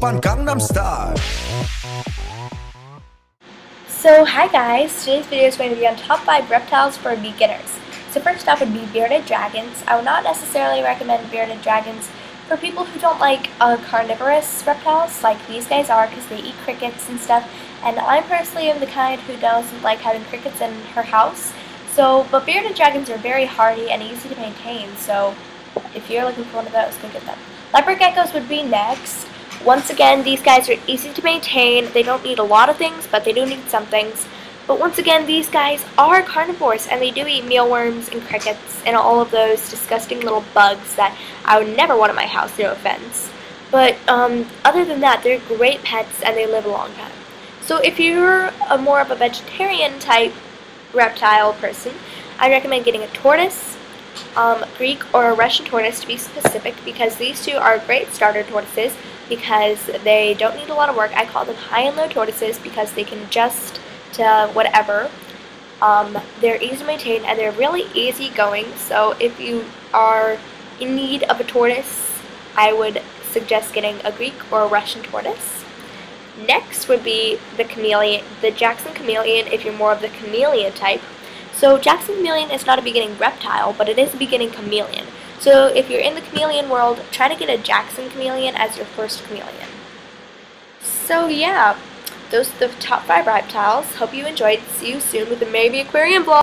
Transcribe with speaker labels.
Speaker 1: Gangnam.
Speaker 2: So hi guys, today's video is going to be on top 5 reptiles for beginners. So first off would be bearded dragons. I would not necessarily recommend bearded dragons for people who don't like uh, carnivorous reptiles like these guys are because they eat crickets and stuff. And I personally am the kind who doesn't like having crickets in her house. So, but bearded dragons are very hardy and easy to maintain, so if you're looking for one of those, go get them. Leopard geckos would be next. Once again, these guys are easy to maintain. They don't need a lot of things, but they do need some things. But once again, these guys are carnivores, and they do eat mealworms and crickets and all of those disgusting little bugs that I would never want in my house, no offense. But um, other than that, they're great pets, and they live a long time. So if you're a more of a vegetarian type reptile person, I recommend getting a tortoise, um, Greek or a Russian tortoise to be specific because these two are great starter tortoises because they don't need a lot of work. I call them high and low tortoises because they can adjust to whatever. Um, they're easy to maintain and they're really easy going. So if you are in need of a tortoise, I would suggest getting a Greek or a Russian tortoise. Next would be the chameleon, the Jackson chameleon if you're more of the chameleon type. So Jackson chameleon is not a beginning reptile, but it is a beginning chameleon. So if you're in the chameleon world, try to get a Jackson chameleon as your first chameleon. So yeah, those are the top 5 reptiles. Hope you enjoyed. See you soon with the Maybe Aquarium vlog.